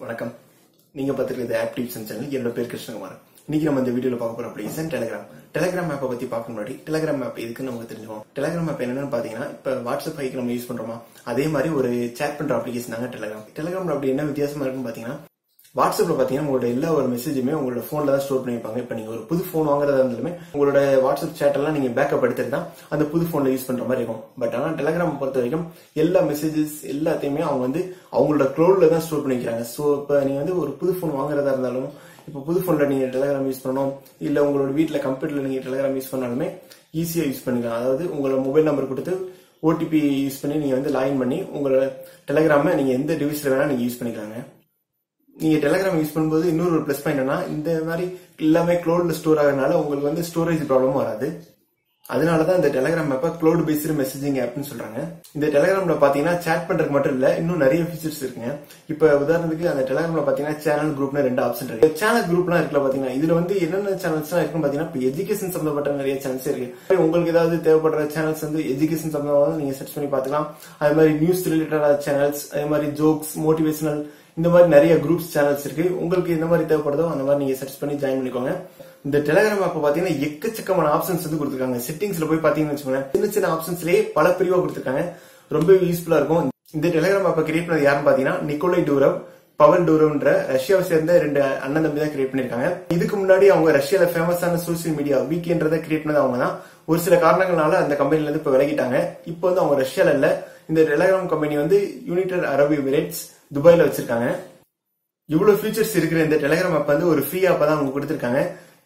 வணக்கம். நீங்க பார்த்துருக்கிறது active channel என்னோட பேர் கிருஷ்ணகுமார். இன்னைக்கு நம்ம இந்த வீடியோல பார்க்க போறோம் அப்ளிகேஷன் டெலிகிராம் டெலிகிராம் ஆப்பை பத்தி பார்க்க முன்னாடி டெலிகிராம் ஆப் எதுக்குன்னு நமக்கு தெரிஞ்சுக்கோம் டெலிகிராம் ஆப் என்னன்னு பாத்தீங்கன்னா இப்ப வாட்ஸ்அப் ஹைக்கு நம்ம யூஸ் பண்றோமா? அதே மாதிரி ஒரு சேட் பண்ற அப்ளிகேஷன் தாங்க டெலிகிராம் டெலிகிராம்ல அப்படி என்ன வித்தியாசமா இருக்குன்னு பாத்தீங்கன்னா வாட்ஸ்அப்ல பாத்தீங்கன்னா உங்களோட எல்லா ஒரு மெசேஜுமே உங்களோட போன்ல தான் ஸ்டோர் பண்ணிருப்பாங்க இப்ப நீங்க ஒரு புது போன் வாங்குறதா இருந்தாலுமே உங்களோட வாட்ஸ்அப் சேட் எல்லாம் நீங்க பேக்கப் எடுத்துட்டு தான் அந்த புது போன்ல யூஸ் பண்ற மாதிரி இருக்கும். பட் ஆனா டெலகிராம் பொறுத்த வரைக்கும் எல்லா மெசேஜஸ் எல்லாத்தையுமே அவங்க வந்து அவங்களோட க்ளோட்ல தான் ஸ்டோர் பண்ணிக்கிறாங்க. ஸோ இப்ப நீங்க வந்து ஒரு புது போன் வாங்குறதா இருந்தாலும் இப்ப புது போன்ல நீங்க டெலகிராம் யூஸ் பண்ணணும் இல்ல உங்களோட வீட்டில் கம்ப்யூட்டர்ல நீங்க டெலகிராம் யூஸ் பண்ணாலுமே ஈஸியா யூஸ் பண்ணிக்கலாம். அதாவது உங்களோட மொபைல் நம்பர் கொடுத்து ஓடிபி யூஸ் பண்ணி நீங்க வந்து லாகின் பண்ணி உங்களோட டெலிகிராம நீங்க எந்த டிவைஸ்ல வேணா நீங்க யூஸ் பண்ணிக்கலாங்க. நீங்க டெலிகிராம் யூஸ் பண்ணும்போது இன்னொரு ஒரு ப்ளஸ் பாயிண்ட் இந்த மாதிரி எல்லாமே க்ளோட்ல ஸ்டோர் ஆகிறதுனால உங்களுக்கு வந்து ஸ்டோரேஜ் ப்ராப்ளமும் வராது. அதனாலதான் இந்த டெலிகிராம் ஆப்பை க்ளோட் பேஸ்டு மெசேஜிங் ஆப்னு சொல்றாங்க. இந்த டெலிகிராம்ல பாத்தீங்கன்னா சேட் பண்றதுக்கு மட்டும் இல்ல இன்னும் நிறைய ஃபீச்சர்ஸ் இருக்குங்க. இப்ப உதாரணத்துக்கு அந்த டெலிகிராம்ல பாத்தீங்கன்னா சேனல் குரூப்னு ரெண்டு ஆப்ஷன் இருக்கு. சேனல் குரூப்லாம் இருக்குல்ல பாத்தீங்கன்னா இதுல வந்து என்னென்ன சேனல்ஸ் எல்லாம் இருக்குன்னு பாத்தீங்கன்னா இப்ப எஜுகேஷன் சம்பந்தப்பட்ட நிறைய சேனல்ஸ் இருக்கு. உங்களுக்கு ஏதாவது தேவைப்படுற சேனல்ஸ் வந்து எஜுகேஷன் சம்பந்தமாக நீங்க சர்ச் பண்ணி பாத்துக்கலாம் அதே மாதிரி நியூஸ் ரிலேட்டடா சேனல்ஸ் அதே மாதிரி ஜோக்ஸ் மோட்டிவேஷனல் இந்த மாதிரி நிறைய குரூப்ஸ் சேனல்ஸ் இருக்கு. உங்களுக்கு எந்த மாதிரி தேவைப்படுதோ அந்த மாதிரி நீங்க சர்ச் பண்ணி ஜாயின் பண்ணிக்கோங்க. இந்த டெலிகிராம் ஆப் பாத்தீங்கன்னா எக்கச்சக்கமான ஆப்ஷன்ஸ் வந்து கொடுத்துருக்காங்க. செட்டிங்ஸ்ல போய் பாத்தீங்கன்னு வச்சுக்கோங்க சின்ன சின்ன ஆப்ஷன்ஸ்லயே பல பிரிவா கொடுத்துருக்காங்க. ரொம்ப யூஸ்ஃபுல்லா இருக்கும். இந்த டெலிகிராம் ஆப்பை கிரியேட் பண்ணது யாருன்னு பாத்தீங்கன்னா நிக்கோலை டூரவ் பவன் டூரவ்ன்ற ரஷ்யாவை சேர்ந்த ரெண்டு அண்ணன் தம்பி தான் கிரியேட் பண்ணிருக்காங்க இதுக்கு முன்னாடி அவங்க ரஷ்யால ஃபேமஸான சோசியல் மீடியா வீக்கின்றதை கிரியேட் பண்ணது அவங்க தான். ஒரு சில காரணங்களால அந்த கம்பெனில இருந்து இப்ப விலகிட்டாங்க. இப்போ வந்து அவங்க ரஷ்யால இல்ல. இந்த டெலகிராம் கம்பெனி வந்து யுனைடெட் அரபு எமிரேட்ஸ் துபாயில் வச்சிருக்காங்க. இவ்வளவு ஃபீச்சர்ஸ் இருக்கிற இந்த டெலிகிராம் ஆப் வந்து ஒரு ஃப்ரீ ஆப்பா தான் அவங்க கொடுத்துருக்காங்க.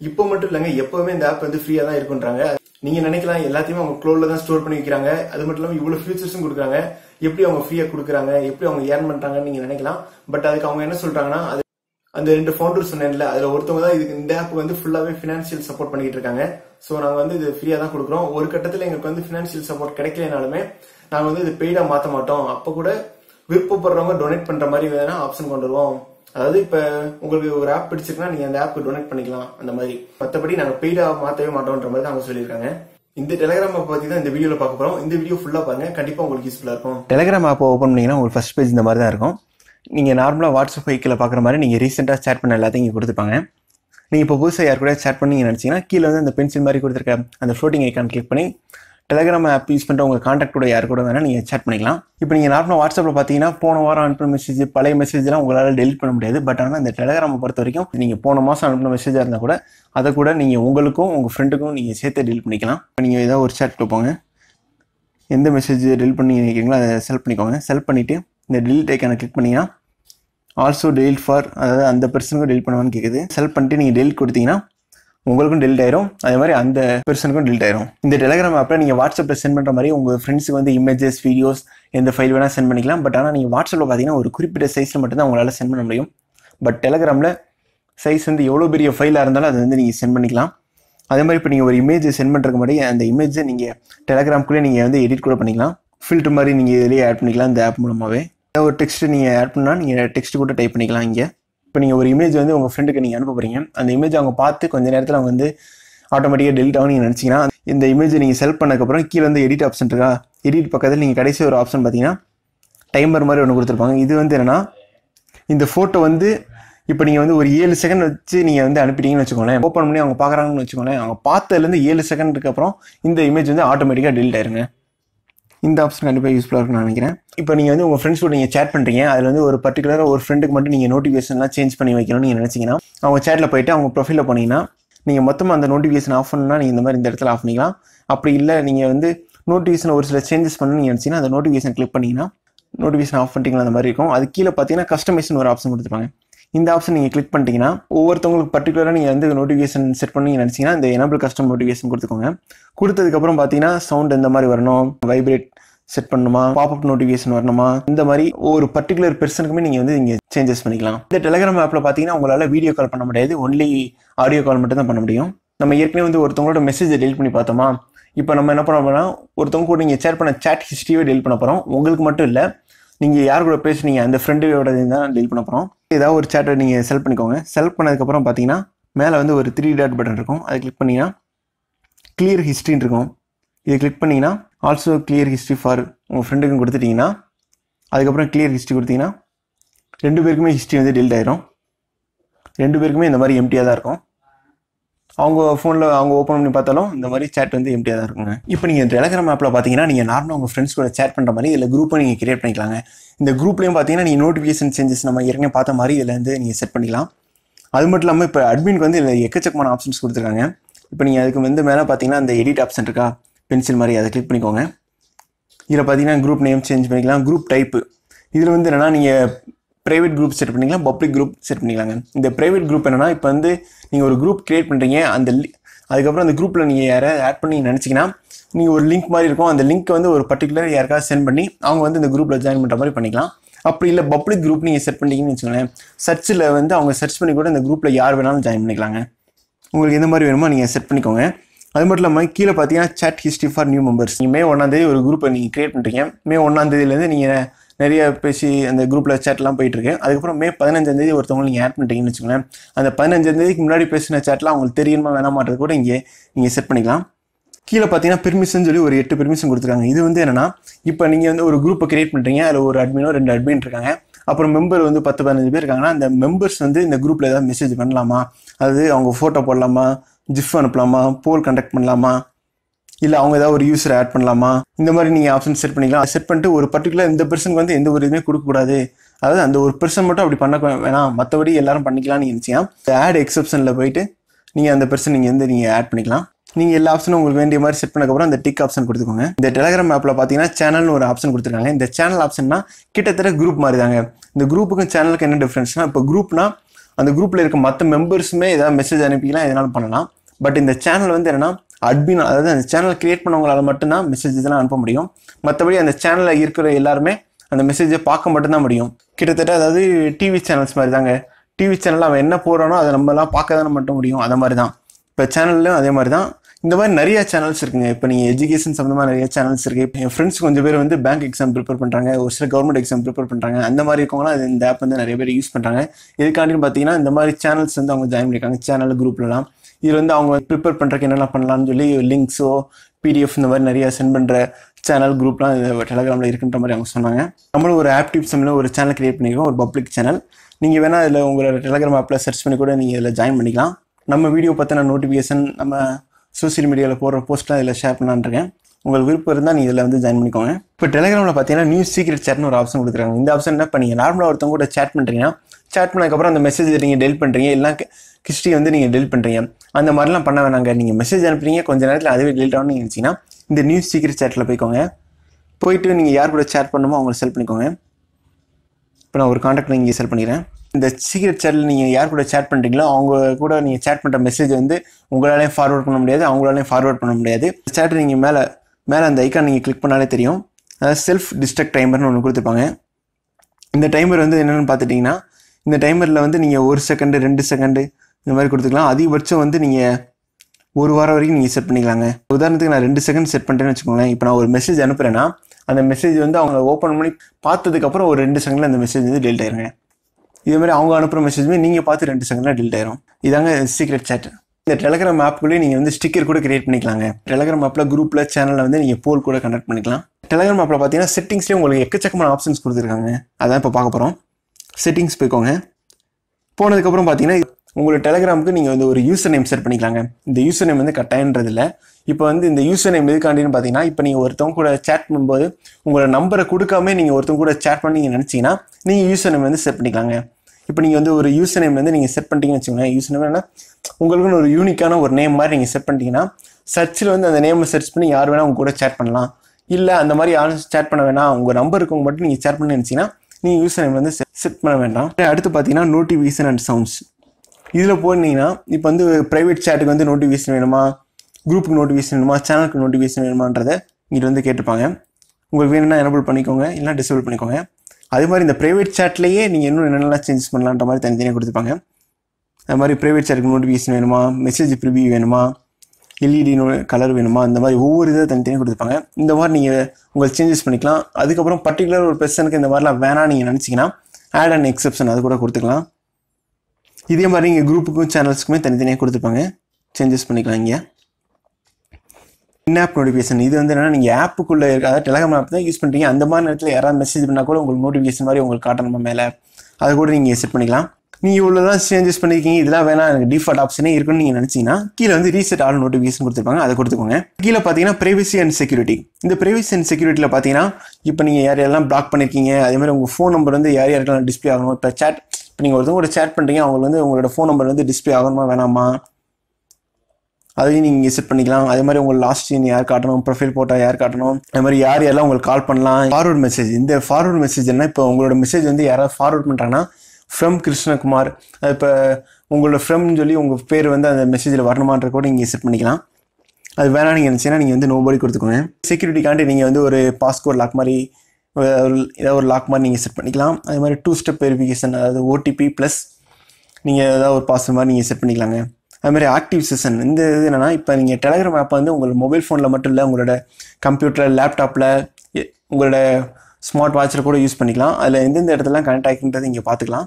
இப்போ மட்டும் இல்லைங்க எப்பவுமே இந்த ஆப் வந்து ஃப்ரீயா தான் இருக்குன்றாங்க. நீங்க நினைக்கலாம் எல்லாத்தையுமே அவங்க க்ளோட்ல தான் ஸ்டோர் பண்ணி வைக்கிறாங்க. அது மட்டும் இல்லாம இவ்வளவு ஃபீச்சர்ஸும் கொடுக்குறாங்க. எப்படி அவங்க ஃப்ரீயா கொடுக்குறாங்க எப்படி அவங்க ஏர்ன் பண்றாங்கன்னு நீங்க நினைக்கலாம். பட் அதுக்கு அவங்க என்ன சொல்றாங்கன்னா அது அந்த ரெண்டு ஃபவுண்டர் சொன்னேன்ல அதுல ஒருத்தவங்க தான் இதுக்கு இந்த ஆப் வந்து ஃபுல்லாவே பினான்சியல் சப்போர்ட் பண்ணிட்டு இருக்காங்க. ஸோ நாங்க வந்து இது ஃப்ரீயா தான் கொடுக்குறோம். ஒரு கட்டத்தில் எங்களுக்கு வந்து பினான்சியல் சப்போர்ட் கிடைக்கலனாலுமே நாங்க வந்து இது பெய்டா மாத்த மாட்டோம். அப்ப கூட விருப்பப்படுறவங்க டொனேட் பண்ற மாதிரி வேணா ஆப்ஷன் கொண்டு வருவோம். அதாவது இப்ப உங்களுக்கு ஒரு ஆப் பிடிச்சிருக்குன்னா நீங்க அந்த ஆப் டொனேட் பண்ணிக்கலாம் அந்த மாதிரி. மத்தபடி நாங்க பெய்டா மாத்தவே மாட்டோம்ன்ற மாதிரி தான் அவங்க சொல்லியிருக்காங்க. இந்த டெலிகிராம் ஆப் பத்தி தான் இந்த வீடியோல பார்க்க போறோம். இந்த வீடியோ ஃபுல்லா பாருங்க. கண்டிப்பா உங்களுக்கு யூஸ்ஃபுல்லா இருக்கும். டெலிகிராம் ஆப் ஓப்பன் பண்ணீங்கன்னா உங்களுக்கு ஃபர்ஸ்ட் பேஜ் இந்த மாதிரி தான் இருக்கும். நீங்கள் நார்மலாக வாட்ஸ்அப் வைக்கில் பார்க்குற மாதிரி நீங்கள் ரீசெண்டாக சேட் பண்ண எல்லாத்தையும் இங்கே கொடுத்துருப்பாங்க நீங்கள் இப்போ புதுசாக யார் கூட சேட் பண்ணி நினச்சிங்கன்னா கீழே வந்து அந்த பென்சில் மாதிரி கொடுத்துருக்க அந்த ஃப்ளோட்டிங் ஐக்கான் கிளிக் பண்ணி டெலகிராம் ஆப் யூஸ் பண்ணுற உங்கள் காண்டாக்ட் கூட யார் கூட வேணால் நீங்கள் சேட் பண்ணிக்கலாம். இப்போ நீங்கள் நார்மலாக வாட்ஸ்அப்பில் பார்த்தீங்கன்னா போன வாரம் அனுப்பின மெசேஜ் பழைய மெசேஜ்லாம் உங்களால் டெலிட் பண்ண முடியாது. பட் ஆனால் இந்த டெலகிராமை பொறுத்த வரைக்கும் நீங்கள் போன மாதம் அனுப்பின மெசேஜாக இருந்தால் கூட அதை கூட நீங்கள் உங்களுக்கும் உங்கள் ஃப்ரெண்டுக்கும் நீங்கள் சேர்த்து டெலிட் பண்ணிக்கலாம். இப்போ நீங்கள் ஏதாவது ஒரு சேட் போங்க. எந்த மெசேஜ் டெலிட் பண்ணி நினைக்கிறீங்களோ அதை செலக்ட் பண்ணிக்கோங்க. செலக்ட் பண்ணிவிட்டு இந்த டெலிட் ஐக்கானை கிளிக் பண்ணிங்கன்னா ஆல்சோ டெலிட் ஃபார் அதாவது அந்த பர்சனுக்கும் டெலிட் பண்ணுவான்னு கேட்குது செலக்ட் பண்ணிட்டு நீங்கள் டெலிட் கொடுத்தீங்கன்னா உங்களுக்கும் டெலிட் ஆயிரும். அதே மாதிரி அந்த பெர்சனுக்கும் டெலிட் ஆயிரும். இந்த டெலிகிராம் ஆப்பில் நீங்கள் வாட்ஸ்அப்பில் சென்ட் பண்ணுற மாதிரி உங்கள் ஃப்ரெண்ட்ஸுக்கு வந்து இமேஜஸ் வீடியோஸ் எந்த ஃபைல் வேணால் சென்ட் பண்ணிக்கலாம். பட் ஆனால் நீங்கள் வாட்ஸ்அப்பில் பார்த்தீங்கன்னா ஒரு குறிப்பிட்ட சைஸில் மட்டும்தான் உங்களால் சென்ட் பண்ண முடியும். பட் டெலகிராமில் சைஸ் வந்து எவ்வளோ பெரிய ஃபைலாக இருந்தாலும் அதை வந்து நீங்கள் சென்ட் பண்ணிக்கலாம். அதே மாதிரி இப்போ நீங்கள் ஒரு இமேஜ் சென்ட் பண்ணுறக்கு முன்னாடி அந்த இமேஜை நீங்கள் டெலகிராம்குள்ளே நீங்கள் வந்து எடிட் கூட பண்ணிக்கலாம். ஃபில்ட்ரு மாதிரி நீங்கள் இதிலேயே ஆட் பண்ணிக்கலாம் இந்த ஆப் மூலமாகவே ஒரு டெக்ஸ்ட் நீங்கள் ஆட் பண்ணால் நீங்கள் டெக்ஸ்ட் கூட டைப் பண்ணிக்கலாம் இங்கே. இப்போ நீங்கள் ஒரு இமேஜ் வந்து உங்கள் ஃப்ரெண்டுக்கு நீங்கள் அனுப்ப போகிறீங்க அந்த இமேஜ் அவங்க பார்த்து கொஞ்ச நேரத்தில் அவங்க வந்து ஆட்டோமேட்டிக்காக டெலிட் ஆகும் நீங்கள் நினச்சிங்கன்னா இந்த இமேஜ் நீங்கள் செலக்ட் பண்ணதுக்கப்புறம் கீழே வந்து எடிட் ஆப்ஷன் இருக்கா? எடிட் பக்கத்தில் நீங்கள் கடைசி ஒரு ஆப்ஷன் பார்த்தீங்கன்னா டைமர் மாதிரி ஒன்று கொடுத்துருப்பாங்க. இது வந்து என்னென்னா இந்த ஃபோட்டோ வந்து இப்போ நீங்கள் வந்து ஒரு ஏழு செகண்ட் வச்சு நீங்கள் வந்து அனுப்பிட்டீங்கன்னு வச்சுக்கோங்களேன். ஓப்பன் பண்ணி அவங்க பார்க்குறாங்கன்னு வச்சுக்கோங்களேன். அவங்க பார்த்ததுலேருந்து ஏழு செகண்டுக்கு அப்புறம் இந்த இமேஜ் வந்து ஆட்டோமேட்டிக்காக டெலிட் ஆயிருங்க. இந்த ஆப்ஷன் கண்டிப்பாக யூஸ்ஃபுல்லாக இருக்கும்னு நான் நினைக்கிறேன். இப்போ நீங்கள் வந்து உங்கள் ஃப்ரெண்ட்ஸ் கூட நீங்கள் சேட் பண்ணுறீங்க அதில் வந்து ஒரு பர்டிகுலராக ஒரு ஃப்ரெண்டுக்கு மட்டும் நீங்கள் நோட்டிஃபிகேஷன்லாம் சேஞ்ச் பண்ணி வைக்கணும்னு நீங்கள் நினச்சிங்கன்னா அவங்க சேட்டில் போயிட்டு அவங்க ப்ரொஃபைலில் போனீங்கன்னா நீங்கள் மொத்தமாக அந்த நோட்டிஃபிகேஷன் ஆஃப் பண்ணால் நீங்கள் இந்த மாதிரி இந்த இடத்துல ஆஃப் பண்ணிக்கலாம். அப்படி இல்லை நீங்கள் வந்து நோட்டிஃபிகேஷன் ஒரு சில சேஞ்சஸ் பண்ணணும்னு நினச்சிங்கன்னா அந்த நோட்டிஃபிகேஷன் கிளிக் பண்ணிங்கன்னா நோட்டிஃபிகேஷன் ஆஃப் பண்ணிட்டீங்களா அந்த மாதிரி இருக்கும். அது கீழே பார்த்தீங்கன்னா கஸ்டமைஸ்னு ஒரு ஆப்ஷன் கொடுத்துருப்பாங்க. இந்த ஆப்ஷன் நீங்கள் கிளிக் பண்ணிட்டீங்கன்னா ஒவ்வொருத்தவங்களுக்கு பர்டிகுலராக நீங்கள் வந்து நோட்டிஃபிகேஷன் செட் பண்ணி நினச்சிங்கன்னா இந்த எனபிள் கஸ்டம் நோட்டிஃபிகேஷன் கொடுத்துக்கோங்க. கொடுத்ததுக்கப்புறம் பார்த்தீங்கன்னா சவுண்ட் இந்த மாதிரி வரணும் வைப்ரேட் செட் பண்ணணுமா பாப்அப் நோட்டிஃபிகேஷன் வரணுமா இந்த மாதிரி ஒரு பர்டிகுலர் பெர்சனுக்குமே நீங்கள் வந்து இங்கே சேஞ்சஸ் பண்ணிக்கலாம். இந்த டெலிகிராம் ஆப்பில் பார்த்தீங்கன்னா உங்களால் வீடியோ கால் பண்ண முடியாது. ஒன்லி ஆடியோ கால் மட்டும் தான் பண்ண முடியும். நம்ம ஏற்கனவே வந்து ஒருத்தவங்களோட மெசேஜை டெலிட் பண்ணி பார்த்தோமா? இப்போ நம்ம என்ன பண்ண போறோம்னா ஒருத்தவங்க கூட நீங்கள் ஷேர் பண்ண சேட் ஹிஸ்ட்ரியே டெலிட் பண்ண போகிறோம் உங்களுக்கு மட்டும் இல்லை நீங்கள் யார் கூட பேசுனீங்க அந்த ஃப்ரெண்டோட தான் டெலிட் பண்ண போகிறோம் ஏதாவது ஒரு சேட்டை நீங்கள் செலக்ட் பண்ணிக்கோங்க. செலக்ட் பண்ணதுக்கப்புறம் பார்த்தீங்கன்னா மேலே வந்து ஒரு த்ரீ டாட் பட்டன் இருக்கும். அதை கிளிக் பண்ணிங்கன்னா கிளியர் ஹிஸ்ட்ரின்னு இருக்கும். இதை கிளிக் பண்ணிங்கன்னா ஆல்சோ கிளியர் ஹிஸ்ட்ரி ஃபார் உங்கள் ஃப்ரெண்டுக்கும் கொடுத்துட்டிங்கன்னா அதுக்கப்புறம் கிளியர் ஹிஸ்ட்ரி கொடுத்தீங்கன்னா ரெண்டு பேருக்குமே ஹிஸ்ட்ரி வந்து டெலிட் ஆயிரும். ரெண்டு பேருக்குமே இந்த மாதிரி எம்டியாக தான் இருக்கும். அவங்க ஃபோனில் அவங்க ஓப்பன் பண்ணி பார்த்தாலும் இந்த மாதிரி சேட் வந்து எம்டியாக தான் இருக்குங்க. இப்போ நீங்கள் டெலகிராம் ஆப்பில் பார்த்தீங்கன்னா நீங்கள் நார்மலாக உங்கள் ஃப்ரெண்ட்ஸ் கூட சேட் பண்ணுற மாதிரி இதில் குரூப்பை நீங்கள் கிரியேட் பண்ணிக்கலாங்க. இந்த குரூப்லேயும் பார்த்தீங்கன்னா நீங்கள் நோட்டிஃபிகேஷன் சேஞ்சஸ் நம்ம ஏற்கனவே பார்த்த மாதிரி இதில் வந்து நீங்கள் செட் பண்ணிக்கலாம். அது மட்டும் இல்லாமல் இப்போ அட்மினுக்கு வந்து இதில் எக்கச்சக்கமான ஆப்ஷன்ஸ் கொடுத்துருக்காங்க. இப்போ நீங்கள் அதுக்கு வந்து மேலே பார்த்தீங்கன்னா அந்த எடிட் ஆப்ஷன் இருக்கா? பென்சில் மாதிரி அதை கிளிக் பண்ணிக்கோங்க. இதில் பார்த்தீங்கன்னா குரூப் நேம் சேஞ்ச் பண்ணிக்கலாம். குரூப் டைப்பு இதில் வந்து என்னென்னா நீங்கள் ப்ரைவேட் குரூப் செட் பண்ணிக்கலாம் பப்ளிக் குரூப் செட் பண்ணிக்கலாங்க. இந்த ப்ரைவேட் குரூப் என்னென்னா இப்போ வந்து நீங்கள் ஒரு குரூப் க்ரியேட் பண்ணுறீங்க அந்த அதுக்கப்புறம் அந்த குரூப்பில் நீங்கள் யாரை ஆட் பண்ணி நினச்சிங்கன்னா நீங்கள் ஒரு லிங்க் மாதிரி இருக்கும். அந்த லிங்க்கை வந்து ஒரு பர்டிகுலர் யாருக்காவது சென்ட் பண்ணி அவங்க வந்து இந்த குரூப்பில் ஜாயின் பண்ணுற மாதிரி பண்ணிக்கலாம். அப்படி இல்லை பப்ளிக் குரூப் நீங்கள் செட் பண்ணிட்டீங்கன்னு வச்சுக்கோங்களேன் சர்ச்சில் வந்து அவங்க சர்ச் பண்ணி கூட இந்த குரூப்பில் யார் வேணாலும் ஜாயின் பண்ணிக்கலாங்க. உங்களுக்கு எந்த மாதிரி வேணுமோ நீங்கள் செட் பண்ணிக்கோங்க. அது மட்டும் இல்லாமல் கீழே பார்த்தீங்கன்னா chat history for new members நீங்கள் மே ஒன்றாந்தேதி ஒரு குரூப்பை நீங்கள் க்ரியேட் பண்ணுறீங்க மே ஒன்றாந்தேதியிலேருந்து நீங்கள் நிறைய பேசி அந்த குரூப்பில் சேட்லாம் போயிட்டுருக்கு அதுக்கப்புறம் மே பதினஞ்சாந்தேதி ஒருத்தவங்க நீங்கள் ஆட் பண்ணிட்டீங்கன்னு வச்சுக்கோங்களேன். அந்த பதினஞ்சாந்தேதிக்கு முன்னாடி பேசின சேட்லாம் அவங்களுக்கு தெரியுமா வேணாமான்றது கூட இங்கே நீங்கள் செட் பண்ணிக்கலாம். கீழே பார்த்தீங்கன்னா பெர்மிஷன் சொல்லி ஒரு எட்டு பெர்மிஷன் கொடுத்துருக்காங்க. இது வந்து என்னன்னா இப்போ நீங்கள் வந்து ஒரு குரூப்பை கிரியேட் பண்ணுறீங்க அதில் ஒரு அட்மினோ ரெண்டு அட்மின் இருக்காங்க. அப்புறம் மெம்பர் வந்து பத்து பதினஞ்சு பேர் இருக்காங்கன்னா அந்த மெம்பர்ஸ் வந்து இந்த குரூப்பில் ஏதாவது மெசேஜ் பண்ணலாமா? அது அவங்க ஃபோட்டோ போடலாமா? ஜிஃப் அனுப்பலாமா? போல் கண்டக்ட் பண்ணலாமா? இல்லை அவங்க ஏதாவது ஒரு யூஸர் ஆட் பண்ணலாமா? இந்த மாதிரி நீங்கள் ஆப்ஷன் செட் பண்ணிக்கலாம். செட் பண்ணிட்டு ஒரு பர்டிகுலர் இந்த பர்சனுக்கு வந்து எந்த ஒரு இதுவுமே கொடுக்கக்கூடாது. அதாவது அந்த ஒரு பர்சன் மட்டும் அப்படி பண்ண வேணாம். மற்றபடி எல்லாரும் பண்ணிக்கலாம்னு நினச்சிங்கன்னா ஆட் எக்ஸப்ஷனில் போயிட்டு நீங்கள் அந்த பர்சன் நீங்கள் வந்து நீங்கள் ஆட் பண்ணிக்கலாம். நீங்கள் எல்லா ஆப்ஷனும் உங்களுக்கு வேண்டிய மாதிரி செட் பண்ணக்கப்புறம் அந்த டிக் ஆப்ஷன் கொடுத்துக்கோங்க. இந்த டெலகிராம் ஆப்பில் பார்த்தீங்கன்னா சேனல்னு ஒரு ஆப்ஷன் கொடுத்துருக்காங்க. இந்த சேனல் ஆப்ஷன்னா கிட்டத்தட்ட குரூப் மாதிரி தாங்க இந்த குரூப்புக்கும் சேனலுக்கு என்ன டிஃப்ரென்ஸ்னா இப்போ குரூப்னா அந்த குரூப்பில் இருக்க மற்ற மெம்பர்ஸுமே ஏதாவது மெசேஜ் அனுப்பிக்கலாம் எதனாலும் பண்ணலாம். பட் இந்த சேனல் வந்து என்னன்னா அட்மின் அதாவது அந்த சேனல் கிரியேட் பண்ணவங்களால் மட்டும்தான் மெசேஜ் இதெல்லாம் அனுப்ப முடியும். மற்றபடி அந்த சேனலில் இருக்கிற எல்லாருமே அந்த மெசேஜை பார்க்க மட்டும்தான் முடியும். கிட்டத்தட்ட அதாவது டிவி சேனல்ஸ் மாதிரி தாங்க டிவி சேனலில் அவன் என்ன போடுறானோ அதை நம்மலாம் பார்க்க தானே மட்டும் முடியும். அந்த மாதிரி தான் இப்போ சேனல்லையும் அதே மாதிரி தான் இந்த மாதிரி நிறைய சேனல்ஸ் இருக்குங்க. இப்போ நீங்கள் எஜுகேஷன் சம்மந்தமாக நிறைய சேனல்ஸ் இருக்குது இப்போ என் ஃப்ரெண்ட்ஸ் கொஞ்சம் பேர் வந்து பேங்க் எக்ஸாம் ப்ரிப்பேர் பண்ணுறாங்க ஒரு சில கவர்மெண்ட் எக்ஸாம் ப்ரிப்பேர் பண்ணுறாங்க அந்த மாதிரி இருக்கவங்களாம் இந்த ஆப் வந்து நிறைய பேர் யூஸ் பண்ணுறாங்க இதுக்காண்டின்னு பார்த்தீங்கன்னா இந்த மாதிரி சேனல்ஸ் வந்து அவங்க ஜாயின் பண்ணியிருக்காங்க. சேனல் குரூப்லலாம் இதில் வந்து அவங்க ப்ரிப்பேர் பண்ணுறதுக்கு என்னென்ன பண்ணலாம்னு சொல்லி லிங்க்ஸோ பிடிஎஃப் இந்த மாதிரி நிறைய சென்ட் பண்ணுற சேனல் குரூப்லாம் டெலகிராமில் இருக்குன்ற மாதிரி அவங்க சொன்னாங்க. நம்மளும் ஒரு ஆப் டிப்ஸ் ஒரு சேனல் க்ரியேட் பண்ணியிருக்கோம் ஒரு பப்ளிக் சேனல் நீங்கள் வேணால் இதில் உங்களோட டெலகிராம் ஆப்பில் சர்ச் பண்ணி கூட நீங்கள் இதில் ஜாயின் பண்ணிக்கலாம். நம்ம வீடியோ பற்றின நோட்டிஃபிகேஷன் நம்ம சோஷியல் மீடியாவில் போடுற போஸ்ட்லாம் இதில் ஷேர் பண்ணலான்ருக்கேன் உங்கள் உங்களுக்கு விருப்பம் இருந்தால் நீங்கள் இதில் வந்து ஜாயின் பண்ணிக்கோங்க. இப்போ டெலிகிராமில் பார்த்தீங்கன்னா நியூஸ் சீக்ரெட் சேட்னு ஒரு ஆப்ஷன் கொடுத்துருக்காங்க. இந்த ஆப்ஷன் என்ன பண்ணீங்க? நார்மலாக ஒருத்தவங்க கூட சேட் பண்ணுறீங்கன்னா சேட் பண்ணதுக்கப்புறம் அந்த மெசேஜ் நீங்கள் டெலிட் பண்ணுறீங்க எல்லாம் ஹிஸ்ட்ரி வந்து நீங்கள் டெலிட் பண்ணுறீங்க அந்த மாதிரிலாம் பண்ண வேணாங்க. நீங்கள் மெசேஜ் அனுப்புறீங்க கொஞ்ச நேரத்தில் அதுவே டெலிட் ஆகணும் இருந்துச்சுன்னா இந்த நியூஸ் சீக்கிரம் சேட்டில் போய்க்கோங்க. போயிட்டு நீங்கள் யார் கூட சேட் பண்ணுமோ அவங்கள செல் பண்ணிக்கோங்க. இப்போ நான் ஒரு காண்டாக்ட் இங்கே செல் பண்ணிக்கிறேன். இந்த சீக்ரெட் சேட்டில் நீங்கள் யார் கூட சேட் பண்ணுறீங்களோ அவங்க கூட நீங்கள் சேட் பண்ணுற மெசேஜ் வந்து உங்களாலேயும் ஃபார்வர்ட் பண்ண முடியாது அவங்களாலையும் ஃபார்வர்ட் பண்ண முடியாது. சேட்டை நீங்கள் மேலே மேலே அந்த ஐக்கான் நீங்கள் கிளிக் பண்ணாலே தெரியும். அதாவது செல்ஃப் டிஸ்ட்ரக்ட் டைமர்னு ஒன்று கொடுத்துருப்பாங்க. இந்த டைமர் வந்து என்னென்னு பார்த்துட்டிங்கன்னா இந்த டைமரில் வந்து நீங்கள் ஒரு செகண்டு ரெண்டு செகண்டு இந்த மாதிரி கொடுத்துக்கலாம். அதிகபட்சம் வந்து நீங்கள் ஒரு வாரம் வரைக்கும் நீங்கள் செட் பண்ணிக்கலாங்க. உதாரணத்துக்கு நான் ரெண்டு செகண்ட் செட் பண்ணிட்டேன்னு வச்சுக்கோங்களேன். இப்போ நான் ஒரு மெசேஜ் அனுப்புகிறேன்னா அந்த மெசேஜ் வந்து அவங்க ஓப்பன் பண்ணி பார்த்ததுக்கப்புறம் ஒரு ரெண்டு செகண்டில் அந்த மெசேஜ் வந்து டெலிட் ஆயிருங்க. இதே மாதிரி அவங்க அனுப்புகிற மெசேஜுமே நீங்கள் பார்த்து ரெண்டு செகண்டில் டெலிட் ஆயிரும். இதாங்க சீக்ரெட் சேட் இந்த டெலகிராம் ஆப்புக்குள்ளே நீங்கள் வந்து ஸ்டிக்கர் கூட கிரியேட் பண்ணிக்கலாங்க. டெலகிராம் ஆப்பில் குரூப்பில் சேனலில் வந்து நீங்கள் போல் கூட கனெக்ட் பண்ணிக்கலாம். டெலகிராம் ஆப்பில் பார்த்தீங்கன்னா செட்டிங்ஸ்லேயே உங்களுக்கு எக்கச்சக்கமான ஆப்ஷன்ஸ் கொடுத்துருக்காங்க. அதான் இப்போ பார்க்க போகிறோம் செட்டிங்ஸ் போய்க்கோங்க. போனதுக்கப்புறம் பார்த்தீங்கன்னா உங்களோட டெலகிராமுக்கு நீங்கள் வந்து ஒரு யூசர் நேம் செட் பண்ணிக்கலாங்க. இந்த யூசர் நேம் வந்து கட்டாயன்றது இல்லை இப்போ வந்து இந்த யூசர் நேம் எதுக்காண்டின்னு பார்த்தீங்கன்னா இப்போ நீங்கள் ஒருத்தவங்க கூட சேட் பண்ணும்போது உங்களோட நம்பரை கொடுக்காம நீங்கள் ஒருத்தவங்க கூட சேட் பண்ணி நீங்கள் நினச்சிங்கன்னா நீங்கள் யூசர் நேம் வந்து செட் பண்ணிக்கலாங்க. இப்போ நீங்கள் வந்து ஒரு யூசர் நேம் வந்து நீங்கள் செட் பண்ணிட்டீங்கன்னு வச்சுக்கோங்களேன். யூசர் நேம் என்ன உங்களுக்குன்னு ஒரு யூனிக்கான ஒரு நேம் மாதிரி நீங்கள் செட் பண்ணிட்டீங்கன்னா சர்ச்சில் வந்து அந்த நேமை சர்ச் பண்ணி யார் வேணால் உங்க கூட சேட் பண்ணலாம். இல்லை அந்த மாதிரி யாரும் சேட் பண்ண வேணாம். உங்கள் நம்பர் இருக்கவங்க மட்டும் நீங்கள் சேட் பண்ணி நினச்சிங்கன்னா நீங்கள் யூசர் நேம் வந்து செட் பண்ண வேண்டாம். அடுத்து பார்த்தீங்கன்னா நோட்டிஃபிகேஷன் அண்ட் சவுண்ட்ஸ் இதில் போனீங்கன்னா இப்போ வந்து ப்ரைவேட் சேட்டுக்கு வந்து நோட்டிஃபிகேஷன் வேணுமா? குரூப்புக்கு நோட்டிஃபிகேஷன் வேணுமா? சேனலுக்கு நோட்டிஃபிகேஷன் வேணுமான்றதை இங்கிட்ட வந்து கேட்டுப்பாங்க உங்களுக்கு வேணும்னா எனபிள் பண்ணிக்கோங்க இல்லைனா டிசபிள் பண்ணிக்கோங்க. அதே மாதிரி இந்த ப்ரைவேட் சேட்லேயே நீங்கள் இன்னும் என்னென்னலாம் சேஞ்சஸ் பண்ணலான்ற மாதிரி தனித்தனியாக கொடுத்துருப்பாங்க. அது மாதிரி ப்ரைவேட் சேட்டுக்கு நோட்டிஃபிகேஷன் வேணுமா? மெசேஜ் ப்ரிவியூ வேணுமா? எல்இடி கலர் வேணுமா? இந்த மாதிரி ஒவ்வொரு இதை தனித்தனியாக கொடுத்துருப்பாங்க. இந்த மாதிரி நீங்கள் உங்களுக்கு சேஞ்சஸ் பண்ணிக்கலாம். அதுக்கப்புறம் பர்டிகுலர் ஒரு பெர்சனுக்கு இந்த மாதிரிலாம் வேணாம் நீங்கள் நினச்சிங்கன்னா ஆட் அண்ட் எக்ஸப்ஷன் அது கூட கொடுத்துக்கலாம். இதே மாதிரி இங்கே குரூப்புக்கும் சேனல்ஸுக்குமே தனித்தனியாக கொடுத்துருப்பாங்க. சேஞ்சஸ் பண்ணிக்கலாம் இங்கே இன்ஆப் நோட்டிஃபிகேஷன் இது வந்து என்னன்னா நீங்கள் ஆப்புக்குள்ளே இருக்க அதாவது டெலகிராம் ஆப் தான் யூஸ் பண்ணுறீங்க அந்த மாதிரி நேரத்தில் யாராவது மெசேஜ் பண்ணால் கூட உங்களுக்கு நோட்டிஃபிகேஷன் மாதிரி உங்களுக்கு காட்டணுமா மேலே. அதை கூட நீங்கள் செட் பண்ணிக்கலாம். நீங்கள் இவ்வளோலாம் சேஞ்சஸ் பண்ணியிருக்கீங்க இதெல்லாம் வேணாம். எனக்கு டிஃபால்ட் ஆப்ஷனே இருக்குன்னு நீங்கள் நினச்சிங்கன்னா கீழே வந்து ரீசெட் ஆல் நோட்டிஃபிகேஷன் கொடுத்துருப்பாங்க. அதை கொடுத்துக்கோங்க. கீழே பார்த்தீங்கன்னா ப்ரைவசி அண்ட் செக்யூரிட்டி இந்த ப்ரைவசி அண்ட் செக்யூரிட்டியில் பார்த்தீங்கன்னா இப்போ நீங்கள் யார் யாரெல்லாம் பிளாக் பண்ணியிருக்கீங்க அதே மாதிரி உங்கள் ஃபோன் நம்பர் வந்து யார் யாருக்கெல்லாம் டிஸ்ப்ளே ஆகணும் இப்போ சேட் இப்போ நீங்கள் ஒருத்தவங்க ஒரு சேட் பண்ணுறீங்க அவங்களுக்கு வந்து உங்களோட ஃபோன் நம்பர் வந்து டிஸ்பிளே ஆகணுமா வேணாமா? அதையும் நீங்கள் செட் பண்ணிக்கலாம். அதே மாதிரி உங்கள் லாஸ்ட் சீன் யார் காட்டணும் ப்ரொஃபைல் போட்டால் யார் காட்டணும் அதே மாதிரி யார் யாரெல்லாம் உங்களுக்கு கால் பண்ணலாம் ஃபார்வர்ட் மெசேஜ் இந்த ஃபார்வர்ட் மெசேஜ் என்ன இப்போ உங்களோட மெசேஜ் வந்து யாராவது ஃபார்வர்ட் பண்ணுறாங்கன்னா ஃப்ரம் கிருஷ்ணகுமார். அது இப்போ உங்களோட ஃப்ரம்னு சொல்லி உங்கள் பேர் வந்து அந்த மெசேஜில் வரணுமான்ற கூட நீங்கள் செட் பண்ணிக்கலாம். அது வேணாம் நீங்கள் நினச்சிங்கன்னா நீங்கள் வந்து நோபடி கொடுத்துக்கோங்க. செக்யூரிட்டிக்காண்டி நீங்கள் வந்து ஒரு பாஸ்கோட் லாக் மாதிரி ஏதாவது ஒரு லாக் மாதிரி நீங்கள் செட் பண்ணிக்கலாம். அதே மாதிரி டூ ஸ்டெப் வெரிஃபிகேஷன் அதாவது ஓடிபி ப்ளஸ் நீங்கள் ஏதாவது ஒரு பாஸ்வேர்ட் மாதிரி நீங்கள் செட் பண்ணிக்கலாங்க. அதுமாதிரி ஆக்டிவ் செஷன் இந்த இது என்னென்னா இப்போ நீங்கள் டெலகிராம் ஆப்பை வந்து உங்கள் மொபைல் ஃபோனில் மட்டும் இல்லை உங்களோட கம்ப்யூட்டர் லேப்டாப்பில் உங்களோட ஸ்மார்ட் வாட்சில் கூட யூஸ் பண்ணிக்கலாம். அதில் எந்தெந்த இடத்துலாம் கனெக்ட் ஆகிக்கின்றது இங்கே பார்த்துக்கலாம்.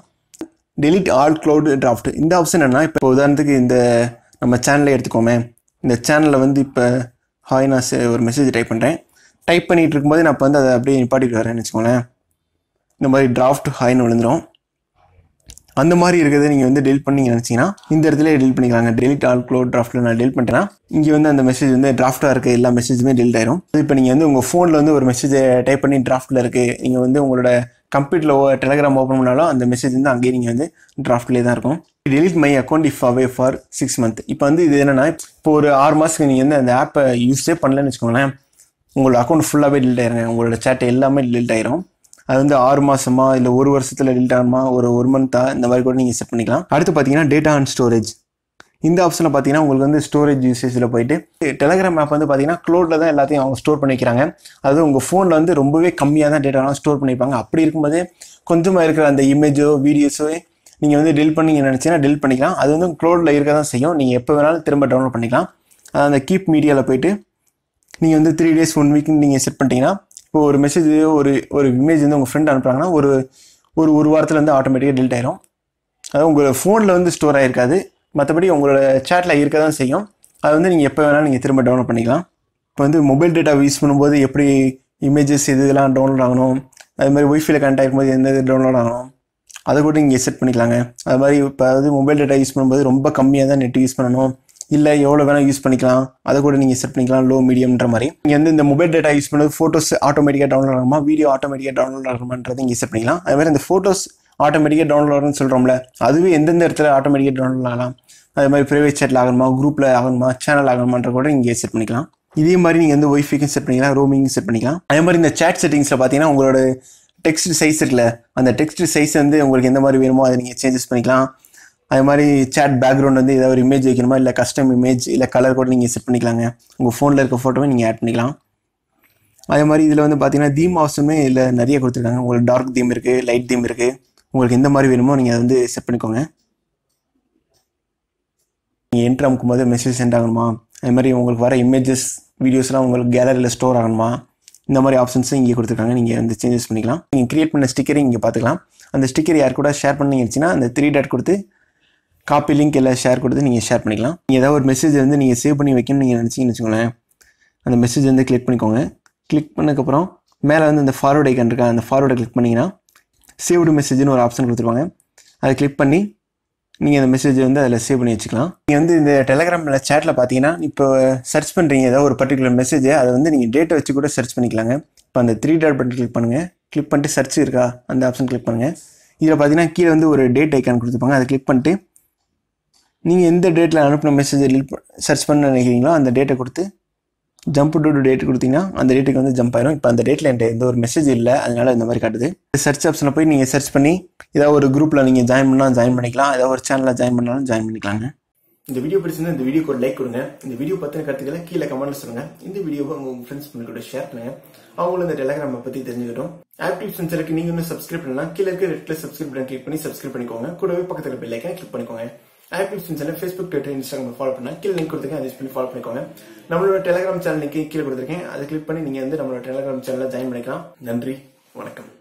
டெலிட் ஆல் க்ளவுட் டிராஃப்ட் இந்த ஆப்ஷன் என்னென்னா இப்போ உதாரணத்துக்கு இந்த நம்ம சேனலை எடுத்துக்கோமே. இந்த சேனலில் வந்து இப்போ ஹாய் நான் ஒரு மெசேஜ் டைப் பண்ணுறேன் டைப் பண்ணிகிட்டு இருக்கும்போது நான் இப்போ வந்து அதை அப்படியே நிப்பாட்டிட்டு வரேன்னு வச்சுக்கோங்களேன். இந்த மாதிரி டிராஃப்ட் ஹாய்னு விழுந்துடும் அந்த மாதிரி இருக்கிறத நீங்கள் வந்து டெலிட் பண்ணி நினச்சிங்கன்னா இந்த இடத்துல டெலிட் பண்ணிக்கலாங்க. டெலிட் ஆல் க்ளோட் டிராஃப்ட்டில் நான் டெலிட் பண்ணிட்டேன்னா இங்கே வந்து அந்த மெசேஜ் வந்து டிராஃப்ட்டாக இருக்க எல்லா மெசேஜுமே டெலிட் ஆயிரும். இப்போ நீங்கள் வந்து உங்கள் ஃபோனில் வந்து ஒரு மெசேஜை டைப் பண்ணி டிராஃப்ட்டில் இருக்குது நீங்கள் வந்து உங்களோட கம்ப்யூட்டரில் டெலிகிராம் ஓப்பன் பண்ணாலும் அந்த மெசேஜ் வந்து அங்கேயே நீங்கள் வந்து டிராஃப்ட்லேயே தான் இருக்கும். Delete my account if away for six month இப்போ வந்து இது என்னென்னா இப்போ ஒரு ஆறு மாதத்துக்கு நீங்கள் வந்து அந்த ஆப்பை யூஸே பண்ணலன்னு வச்சுக்கோங்களேன். உங்களோட அக்கௌண்ட் ஃபுல்லாகவே டில்ட் ஆயிருங்க. உங்களோட சேட்டை எல்லாமே டில்ட் ஆயிரும். அது வந்து ஆறு மாதமா இல்லை ஒரு வருஷத்தில் delete ஆகுமா? ஒரு ஒரு மந்த்தா இந்த மாதிரி கூட நீங்கள் செட் பண்ணிக்கலாம். அடுத்து பார்த்தீங்கன்னா டேட்டா அண்ட் ஸ்டோரேஜ் இந்த ஆப்ஷனில் பார்த்தீங்கன்னா உங்களுக்கு வந்து ஸ்டோரேஜ் யூசேஜில் போயிட்டு டெலகிராம் ஆப் வந்து பார்த்தீங்கன்னா க்ளோடில் தான் எல்லாத்தையும் அவங்க ஸ்டோர் பண்ணி வைக்கிறாங்க அதாவது உங்கள் ஃபோனில் வந்து ரொம்பவே கம்மியாக தான் டேட்டாலாம் ஸ்டோர் பண்ணிப்பாங்க. அப்படி இருக்கும்போது கொஞ்சமாக இருக்கிற அந்த இமேஜோ வீடியோஸோ நீங்கள் வந்து டில் பண்ணி நினச்சிங்கன்னா டில் பண்ணிக்கலாம். அது வந்து க்ளோடில் இருக்க தான் செய்யும். நீங்கள் எப்போ வேணாலும் திரும்ப டவுன்லோட் பண்ணிக்கலாம். அதாவது அந்த கீப் மீடியாவில் போயிட்டு நீங்கள் வந்து த்ரீ டேஸ் ஒன் வீக்னு நீங்கள் செட் பண்ணிட்டீங்கன்னா இப்போ ஒரு மெசேஜ் ஒரு ஒரு இமேஜ் வந்து உங்கள் ஃப்ரெண்ட் அனுப்புகிறாங்கன்னா ஒரு ஒரு ஒரு வாரத்தில் வந்து ஆட்டோமேட்டிக்காக டெலிட் ஆயிரும். அதாவது உங்கள் ஃபோனில் வந்து ஸ்டோர் ஆகிருக்காது மற்றபடி உங்களோட சேட்டில் இருக்க தான் செய்யும். அது வந்து நீங்கள் எப்போ வேணாலும் நீங்கள் திரும்ப டவுன்லோட் பண்ணிக்கலாம். இப்போ வந்து மொபைல் டேட்டா யூஸ் பண்ணும்போது எப்படி இமேஜஸ் இது இதெல்லாம் டவுன்லோட் ஆகணும்? அது மாதிரி ஒய்ஃபைல கனெக்ட் ஆகிருக்கும்போது எந்த இது டவுன்லோட் ஆகணும்? அதை கூட நீங்கள் செட் பண்ணிக்கலாங்க. அது மாதிரி இப்போ அதாவது மொபைல் டேட்டா யூஸ் பண்ணும்போது ரொம்ப கம்மியாக தான் நெட் யூஸ் பண்ணணும். இல்லை எவ்வளோ வேணால் யூஸ் பண்ணிக்கலாம். அதை கூட நீங்கள் செட் பண்ணிக்கலாம் லோ மீடியம்ன்ற மாதிரி. இங்கே வந்து இந்த மொபைல் டேட்டா யூஸ் பண்ணுறது ஃபோட்டோஸ் ஆட்டோமேட்டிக்காக டவுன்லோட் ஆகுமா? வீடியோ ஆட்டோமேட்டிக்காக டவுன்லோட் ஆகுமான்றது இங்கே செட் பண்ணிக்கலாம். அதே மாதிரி இந்த ஃபோட்டோஸ் ஆட்டோமேட்டிக்காக டவுன்லோட் ஆகும்னு சொல்கிறோம்ல அதுவே எந்தெந்த இடத்துல ஆட்டோமேட்டிக்காக டவுன்லோட் ஆகலாம்? அது மாதிரி ப்ரைவேட் சேட்டில் ஆகணுமா? குரூப்பில் ஆகணுமா? சேனல் ஆகணுமான்ற கூட இங்கே செட் பண்ணிக்கலாம். இதே மாதிரி நீங்கள் வந்து ஒய்ஃபைக்கும் செட் பண்ணிக்கலாம் ரோமிங்கும் செட் பண்ணிக்கலாம். அதே மாதிரி இந்த சேட் செட்டிங்ஸில் பார்த்தீங்கன்னா உங்களோட டெக்ஸ்ட் சைஸ் இருக்குல்ல அந்த டெக்ஸ்ட் சைஸ் வந்து உங்களுக்கு எந்த மாதிரி வேணுமோ அதை நீங்கள் சேஞ்சஸ் பண்ணிக்கலாம். அது மாதிரி சேட் பேக்ரவுண்ட் வந்து ஏதாவது ஒரு இமேஜ் வைக்கணுமா? இல்லை கஸ்டம் இமேஜ் இல்லை கலர் கூட நீங்கள் செட் பண்ணிக்கலாங்க. உங்கள் ஃபோனில் இருக்க ஃபோட்டோவை நீங்கள் ஆட் பண்ணிக்கலாம். அதே மாதிரி இதில் வந்து பார்த்தீங்கன்னா தீம் ஆப்ஷனுமே இதில் நிறைய கொடுத்துருக்காங்க. உங்களுக்கு டார்க் தீம் இருக்குது லைட் தீம் இருக்குது உங்களுக்கு எந்த மாதிரி வேணுமோ நீங்கள் அதை வந்து செட் பண்ணிக்கோங்க. நீங்கள் என்ட்ரு அமுக்கும் போது மெசேஜ் சென்ட் ஆகணுமா? அது மாதிரி உங்களுக்கு வர இமேஜஸ் வீடியோஸ்லாம் உங்களுக்கு கேலரியில் ஸ்டோர் ஆகணுமா? இந்த மாதிரி ஆப்ஷன்ஸும் இங்கே கொடுத்துருக்காங்க. நீங்கள் வந்து சேஞ்சஸ் பண்ணிக்கலாம். நீங்கள் கிரியேட் பண்ண ஸ்டிக்கரையும் இங்கே பார்த்துக்கலாம் அந்த ஸ்டிக்கர் யார் கூட ஷேர் பண்ணிருச்சுன்னா அந்த த்ரீ டாட் கொடுத்து காப்பி லிங்க் எல்லாம் ஷேர் கொடுத்து நீங்கள் ஷேர் பண்ணிக்கலாம். நீங்கள் ஏதாவது ஒரு மெசேஜ் வந்து நீங்கள் சேவ் பண்ணி வைக்கணும்னு நீங்கள் நினச்சிங்கன்னு வச்சுக்கோங்களேன் அந்த மெசேஜ் வந்து கிளிக் பண்ணிக்கோங்க. கிளிக் பண்ணதுக்கப்புறம் மேலே வந்து அந்த ஃபார்வர்ட் ஐக்கன் இருக்கா அந்த ஃபார்வர்டை கிளிக் பண்ணிங்கன்னா சேவ்டு மெசேஜ்னு ஒரு ஆப்ஷன் கொடுத்துருவாங்க அதை கிளிக் பண்ணி நீங்கள் அந்த மெசேஜை வந்து அதில் சேவ் பண்ணி வச்சுக்கலாம். நீங்கள் வந்து இந்த டெலகிராமில் சேட்டில் பார்த்தீங்கன்னா இப்போ சர்ச் பண்ணுறீங்க ஏதாவது ஒரு பர்டிகுலர் மெசேஜ் அதை வந்து நீங்கள் டேட்டை வச்சு கூட சர்ச் பண்ணிக்கலாங்க. இப்போ அந்த த்ரீ டாட் பட்டன் கிளிக் பண்ணுங்கள் கிளிக் பண்ணிட்டு சர்ச் இருக்கா அந்த ஆப்ஷன் கிளிக் பண்ணுங்கள் இதில் பார்த்தீங்கன்னா கீழே வந்து ஒரு டேட் ஐக்கான் கொடுத்துருப்பாங்க. அதை கிளிக் பண்ணிட்டு நீங்கள் எந்த டேட்டில் அனுப்பின மெசேஜை சர்ச் பண்ண நினைக்கிறீங்களோ அந்த டேட்டை கொடுத்து ஜம்ப் டு டேட் கொடுத்தீங்கன்னா அந்த டேட்டுக்கு வந்து ஜம்ப் ஆயிரும். இப்போ அந்த டேட்டில் என்கிட்ட எந்த ஒரு மெசேஜ் இல்லை. அதனால இந்த மாதிரி காட்டுது. சர்ச் ஆப்ஷனில் போய் நீங்கள் சர்ச் பண்ணி ஏதாவது ஒரு குரூப்பில் நீங்கள் ஜாயின் பண்ணால் ஜாயின் பண்ணிக்கலாம். ஏதாவது ஒரு சேனலில் ஜாயின் பண்ணாலும் ஜாயின் பண்ணிக்கலாங்க. இந்த வீடியோ பிடிச்சிருந்தா இந்த வீடியோக்கு ஒரு லைக் கொடுங்க. இந்த வீடியோ பத்தின கருத்துக்களை கீழே கமெண்ட்ல சொல்லுங்க. இந்த வீடியோவை உங்க ஃப்ரெண்ட்ஸ் கூட ஷேர் பண்ணுங்க. அவங்களும் இந்த டெலிகிராம் பற்றி தெரிஞ்சுக்கிட்டோம். ஆக்டிவ் சென்சருக்கு நீங்க இன்னும் சப்ஸ்கிரைப் பண்ணலாம் கீழே இருக்க ரெட் சப்ஸ்கிரைப் பண்ணி கிளிக் பண்ணி சப்ஸ்கிரைப் பண்ணிக்கோங்க. கூடவே பக்கத்தில் பெல் ஐக்கன் கிளிக் பண்ணிக்கோங்க. ஆப்பிள் சென்சர்ல ஃபேஸ்புக் ட்விட்டர் இன்ஸ்டாகிராம் ஃபாலோ பண்ணா. கீழே லிங்க் கொடுத்துருக்கேன் அதை யூஸ் பண்ணி ஃபாலோ பண்ணிக்கோங்க. நம்மளோட டெலிகிராம் சேனல் லிங்க் கீழே கொடுத்துருக்கேன். அதை கிளிக் பண்ணி நீங்க வந்து நம்மளோட டெலிகிராம் சேனல்ல ஜாயின் பண்ணிக்கலாம். நன்றி வணக்கம்.